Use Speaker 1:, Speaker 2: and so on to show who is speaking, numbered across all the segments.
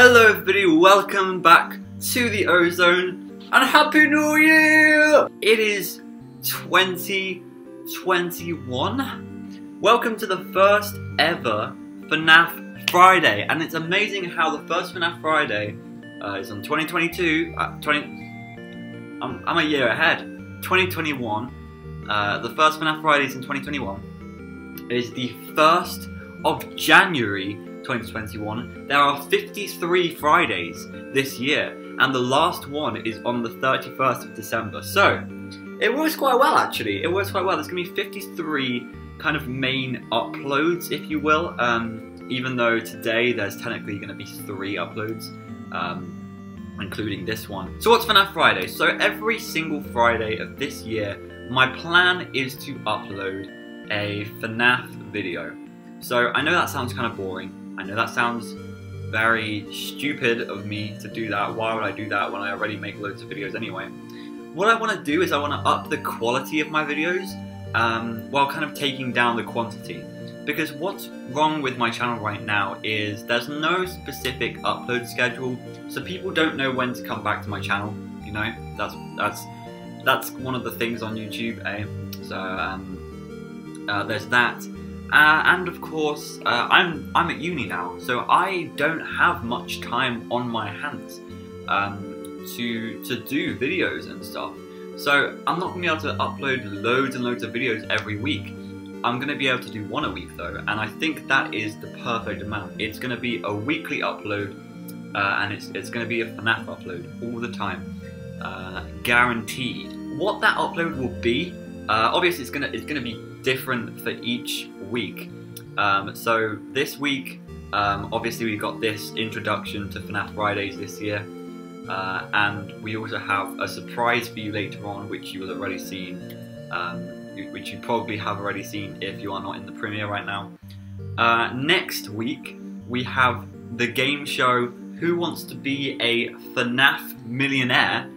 Speaker 1: Hello everybody, welcome back to the Ozone and Happy New Year! It is 2021. Welcome to the first ever FNAF Friday and it's amazing how the first FNAF Friday uh, is on 2022, uh, 20, I'm, I'm, a year ahead, 2021. Uh, the first FNAF Friday is in 2021. It is the 1st of January 2021, there are 53 Fridays this year, and the last one is on the 31st of December. So, it works quite well actually. It works quite well. There's to be 53 kind of main uploads, if you will, um, even though today there's technically going to be three uploads. Um, including this one. So what's FNAF Friday? So every single Friday of this year, my plan is to upload a FNAF video. So I know that sounds kind of boring, I know that sounds very stupid of me to do that. Why would I do that when I already make loads of videos anyway? What I want to do is I want to up the quality of my videos um, while kind of taking down the quantity. Because what's wrong with my channel right now is there's no specific upload schedule, so people don't know when to come back to my channel. You know, that's that's that's one of the things on YouTube. Eh? So um, uh, there's that. Uh, and of course, uh, I'm I'm at uni now, so I don't have much time on my hands um, to to do videos and stuff. So I'm not gonna be able to upload loads and loads of videos every week. I'm gonna be able to do one a week though, and I think that is the perfect amount. It's gonna be a weekly upload, uh, and it's it's gonna be a FNAF upload all the time, uh, guaranteed. What that upload will be, uh, obviously it's gonna it's gonna be different for each week. Um, so this week, um, obviously we've got this introduction to FNAF Fridays this year, uh, and we also have a surprise for you later on, which you will have already seen, um, which you probably have already seen if you are not in the premiere right now. Uh, next week, we have the game show Who Wants to Be a FNAF Millionaire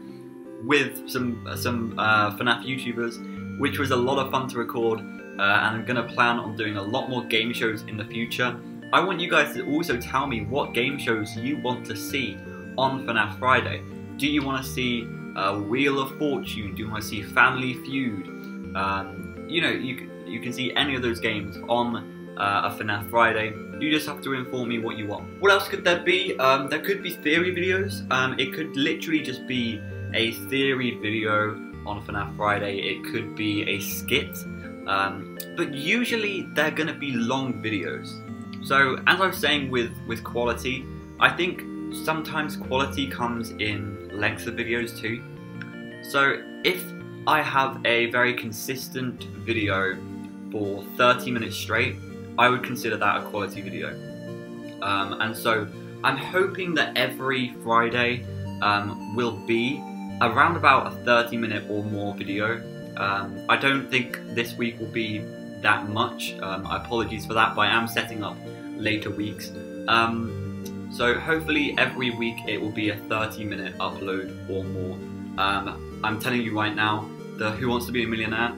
Speaker 1: with some some uh, FNAF YouTubers, which was a lot of fun to record uh, and I'm going to plan on doing a lot more game shows in the future. I want you guys to also tell me what game shows you want to see on FNAF Friday. Do you want to see uh, Wheel of Fortune? Do you want to see Family Feud? Um, you know, you, you can see any of those games on uh, a FNAF Friday. You just have to inform me what you want. What else could there be? Um, there could be theory videos. Um, it could literally just be a theory video on FNAF Friday. It could be a skit. Um, but usually they're going to be long videos. So as I was saying with, with quality, I think sometimes quality comes in length of videos too. So if I have a very consistent video for 30 minutes straight, I would consider that a quality video. Um, and so I'm hoping that every Friday um, will be around about a 30 minute or more video um, I don't think this week will be that much. Um, apologies for that, but I am setting up later weeks. Um, so hopefully every week it will be a 30 minute upload or more. Um, I'm telling you right now, the Who Wants to Be a Millionaire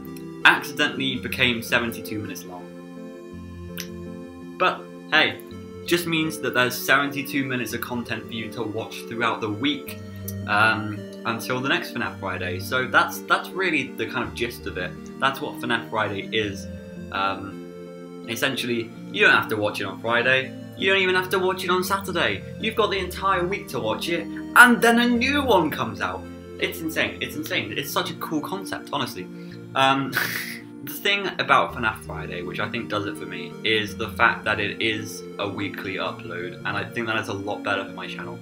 Speaker 1: accidentally became 72 minutes long. But hey, just means that there's 72 minutes of content for you to watch throughout the week. Um, until the next FNAF Friday. So that's that's really the kind of gist of it. That's what FNAF Friday is. Um, essentially, you don't have to watch it on Friday. You don't even have to watch it on Saturday. You've got the entire week to watch it, and then a new one comes out. It's insane. It's insane. It's such a cool concept, honestly. Um, the thing about FNAF Friday, which I think does it for me, is the fact that it is a weekly upload, and I think that is a lot better for my channel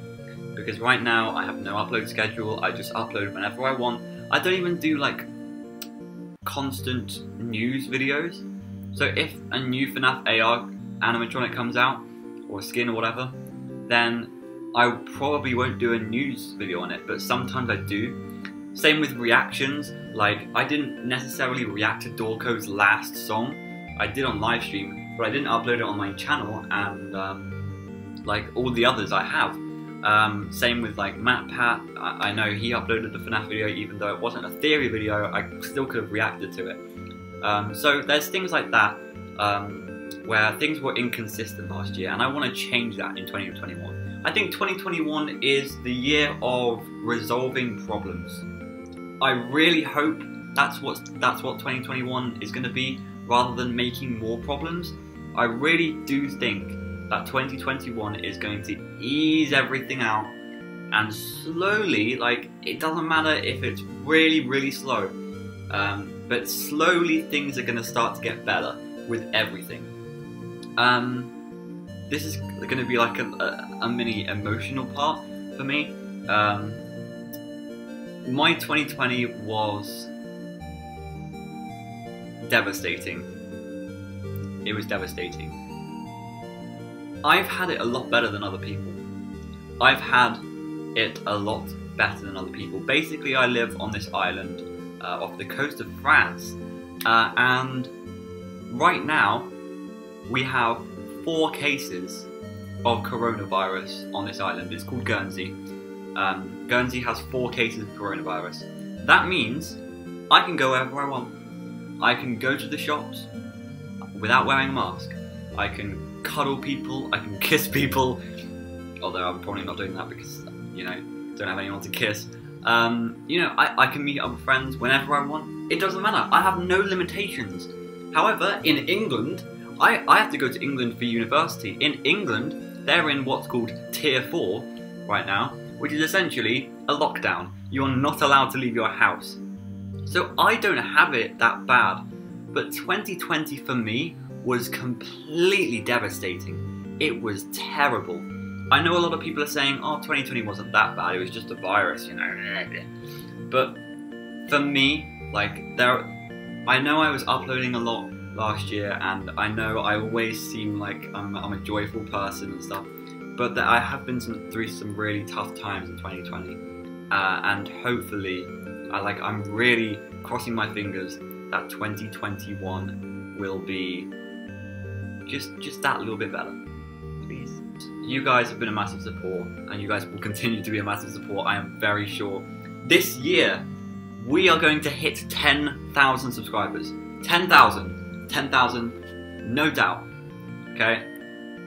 Speaker 1: because right now I have no upload schedule. I just upload whenever I want. I don't even do like constant news videos. So if a new FNAF AR animatronic comes out, or skin or whatever, then I probably won't do a news video on it, but sometimes I do. Same with reactions, like I didn't necessarily react to Dawko's last song. I did on livestream, but I didn't upload it on my channel, and um, like all the others I have. Um, same with like MatPat. I, I, know he uploaded the FNAF video, even though it wasn't a theory video, I still could have reacted to it. Um, so there's things like that um, where things were inconsistent last year, and I want to change that in 2021. I think 2021 is the year of resolving problems. I really hope that's what that's what 2021 is going to be, rather than making more problems. I really do think that 2021 is going to ease everything out and slowly, like it doesn't matter if it's really really slow, um, but slowly things are going to start to get better with everything. Um, this is going to be like a, a, a, mini emotional part for me. Um, my 2020 was devastating. It was devastating. I've had it a lot better than other people. I've had it a lot better than other people. Basically, I live on this island uh, off the coast of France, uh, and right now we have four cases of coronavirus on this island. It's called Guernsey. Um, Guernsey has four cases of coronavirus. That means I can go wherever I want. I can go to the shops without wearing a mask. I can cuddle people. I can kiss people. Although I'm probably not doing that because, you know, don't have anyone to kiss. Um, you know, I, I can meet up with friends whenever I want. It doesn't matter. I have no limitations. However, in England, I, I have to go to England for university. In England, they're in what's called Tier 4 right now, which is essentially a lockdown. You're not allowed to leave your house. So I don't have it that bad. But 2020 for me was completely devastating. It was terrible. I know a lot of people are saying, oh, 2020 wasn't that bad, it was just a virus, you know. But for me, like, there, I know I was uploading a lot last year, and I know I always seem like I'm, I'm a joyful person and stuff, but that I have been some, through some really tough times in 2020, uh, and hopefully, I like I'm really crossing my fingers that 2021 will be just just that little bit better Please. you guys have been a massive support, and you guys will continue to be a massive support, I am very sure. This year, we are going to hit 10,000 subscribers. 10,000. 10,000, no doubt. Okay?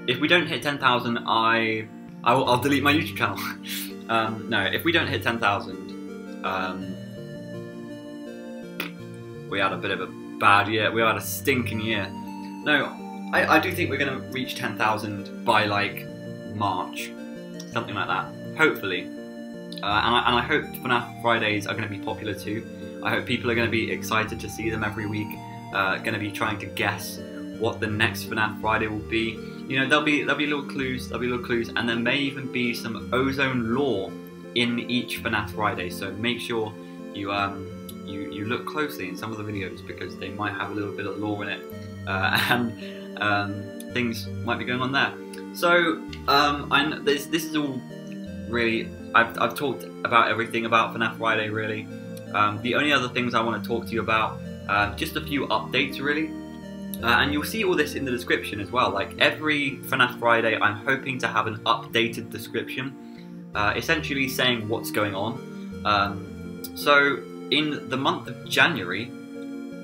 Speaker 1: If we don't hit 10,000, I, I will, I'll delete my YouTube channel. um, no, if we don't hit 10,000, um, we had a bit of a bad year. We had a stinking year. No, I, I do think we're going to reach 10,000 by like March, something like that. Hopefully. Uh, and, I, and I hope FNAF Fridays are going to be popular too. I hope people are going to be excited to see them every week. Uh, going to be trying to guess what the next FNAF Friday will be. You know, there'll be there'll be little clues, there'll be little clues, and there may even be some ozone lore in each FNAF Friday. So make sure you um you look closely in some of the videos because they might have a little bit of lore in it, uh, and um, things might be going on there. So, um, this this is all really. I've I've talked about everything about FNAF Friday really. Um, the only other things I want to talk to you about, uh, just a few updates really. Uh, and you'll see all this in the description as well. Like every FNAF Friday, I'm hoping to have an updated description, uh, essentially saying what's going on. Um, so in the month of January,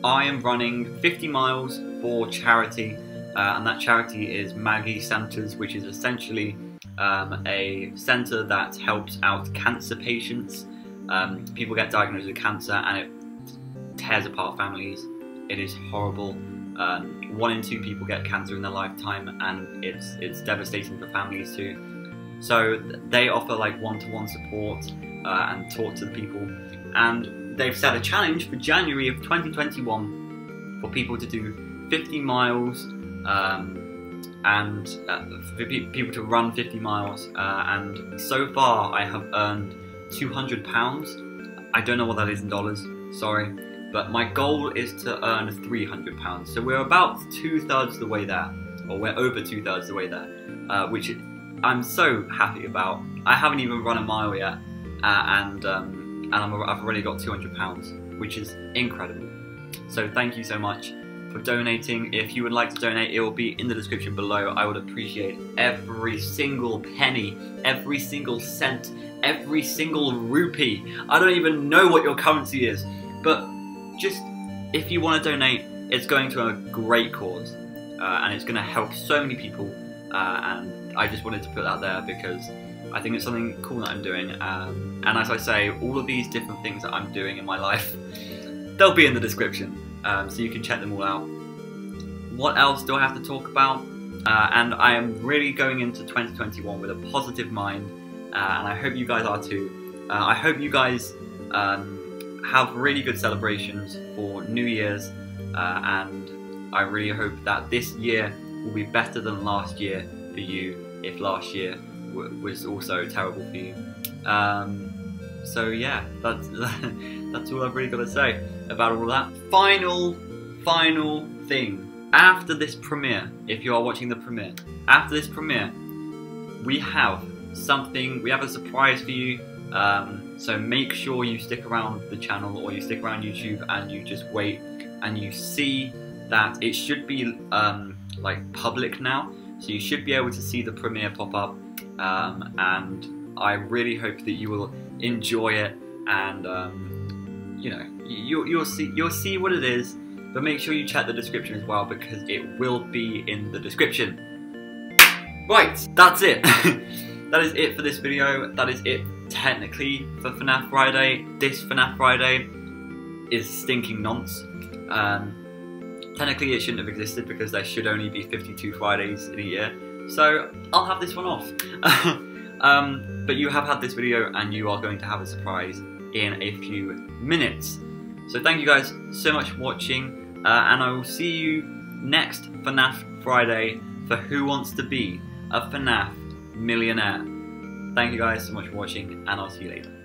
Speaker 1: I am running 50 miles for charity uh, and that charity is Maggie Centres, which is essentially um, a centre that helps out cancer patients. Um, people get diagnosed with cancer and it tears apart families. It is horrible. Um, one in two people get cancer in their lifetime, and it's it's devastating for families too. So they offer like one-to-one support uh, and talk to the people. And they've set a challenge for January of 2021 for people to do 50 miles um, and uh, for people to run 50 miles. Uh, and so far, I have earned 200 pounds. I don't know what that is in dollars. Sorry, but my goal is to earn 300 pounds. So we're about two thirds the way there, or we're over two thirds the way there, uh, which I'm so happy about. I haven't even run a mile yet, uh, and um, and i have already got 200 pounds, which is incredible. So thank you so much for donating. If you would like to donate, it will be in the description below. I would appreciate every single penny, every single cent, every single rupee. I don't even know what your currency is, but just if you want to donate, it's going to a great cause uh, and it's going to help so many people. Uh, and I just wanted to put that there because I think it's something cool that I'm doing. Um, and as I say, all of these different things that I'm doing in my life, they'll be in the description, um, so you can check them all out. What else do I have to talk about? Uh, and I am really going into 2021 with a positive mind, uh, and I hope you guys are too. Uh, I hope you guys um, have really good celebrations for New Year's, uh, and I really hope that this year will be better than last year for you. If last year was also terrible for you. Um, so yeah, that's that's all I've really got to say about all that. Final, final thing. After this premiere, if you are watching the premiere, after this premiere, we have something. We have a surprise for you. Um, so make sure you stick around the channel or you stick around YouTube and you just wait and you see that it should be um, like public now. So you should be able to see the premiere pop up um, and I really hope that you will enjoy it and um, you know you, you'll see you'll see what it is but make sure you check the description as well because it will be in the description. Right that's it. That is it for this video. That is it technically for FNAF Friday. This FNAF Friday is stinking nonce. Um, technically it shouldn't have existed because there should only be 52 Fridays in a year so I'll have this one off. um, but you have had this video and you are going to have a surprise in a few minutes. So thank you guys so much for watching uh, and I will see you next FNAF Friday for Who Wants to Be a FNAF Millionaire. Thank you guys so much for watching and I'll see you later.